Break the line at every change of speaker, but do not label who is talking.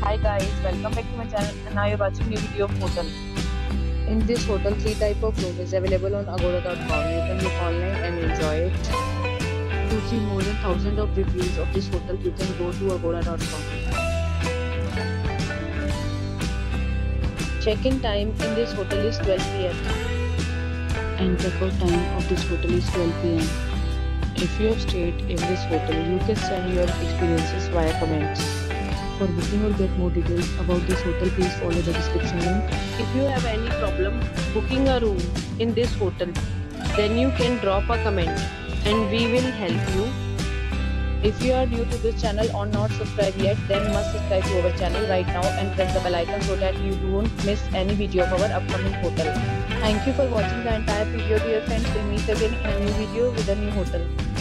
Hi guys, welcome back to my channel and now you're watching new video of hotel. In this hotel, three type of room is available on agoda.com. You can book online and enjoy it. To see more than thousand of reviews of this hotel, you can go to agoda.com. Check-in time in this hotel is 12 pm and check-out time of this hotel is 12 pm. If you have stayed in this hotel, you can send your experiences via comments. For booking or get more details about this hotel, please follow the description link. If you have any problem booking a room in this hotel, then you can drop a comment and we will help you. If you are new to this channel or not subscribed yet, then must subscribe to our channel right now and press the bell icon so that you don't miss any video of our upcoming hotel. Thank you for watching the entire video dear friends. We'll meet again in a new video with a new hotel.